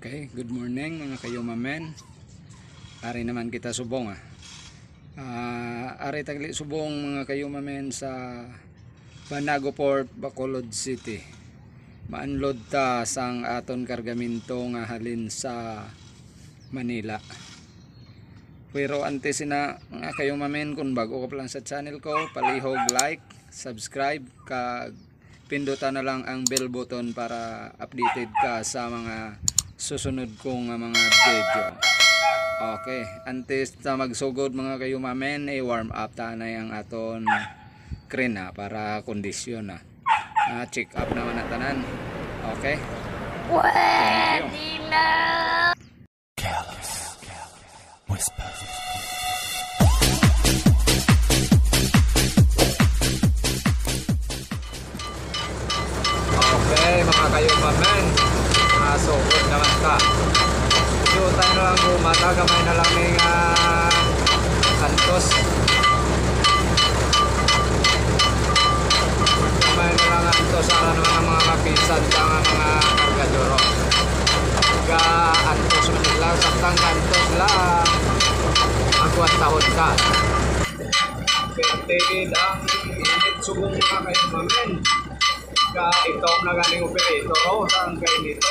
Okay, good morning mga kayumamen. Ari naman kita subong ah. Ah, ari tagli subong mga kayumamen sa Banago Port, Bacolod City. Maanlod ta sang aton kargamento nga halin sa Manila. Pero ante sina mga kayumamen kung bago ka lang sa channel ko, palihog like, subscribe, kag pindutan na lang ang bell button para updated ka sa mga susunod kong mga video. Okay, antes ta magsugod mga kayo mamen, eh, warm up ta na yung aton crane ha, para kondisyon na. Ah, check up naman na tanan. Okay? Thank you. Okay, mga kayo mamen. Mga sugod naman ka. So, tayo na lang bumata. Gamay na lang ng uh, kantos. Gamay na lang kantos. Ano naman ang mga kapisan sa mga kargadoro. Ga antos man lang. Saktang kantos lang. Ako tahod ka. Pertigid ang init subong mga kayo mamen ka ikaw na ganing operator oh saan kayo nito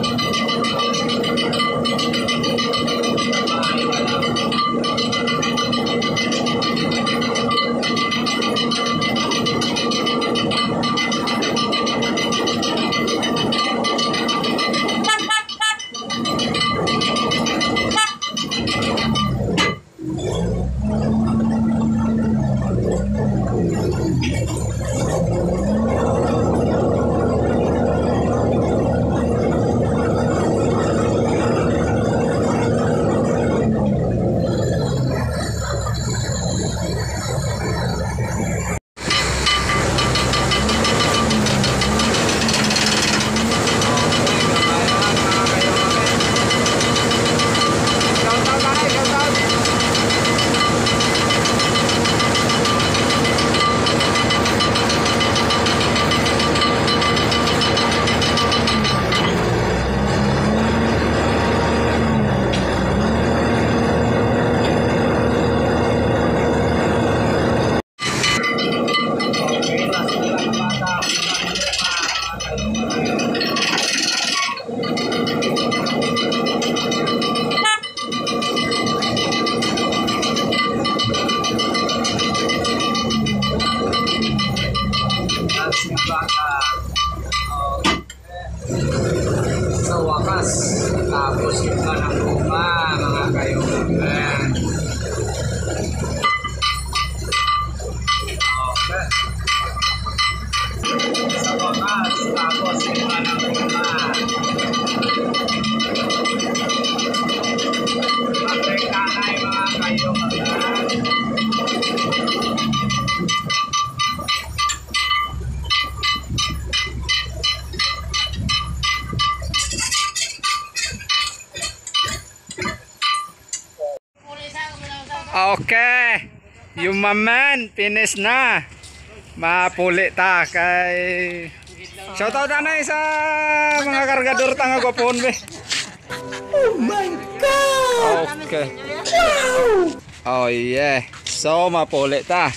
Tapos, anak ko pa, mga kayo. Ayan. Okay. Yung maman, finish na. Mapuli ta kay Shoutout na sa mga kargador tanga gopon be. Oh my god. Okay. Oh yeah. So mapuli ta.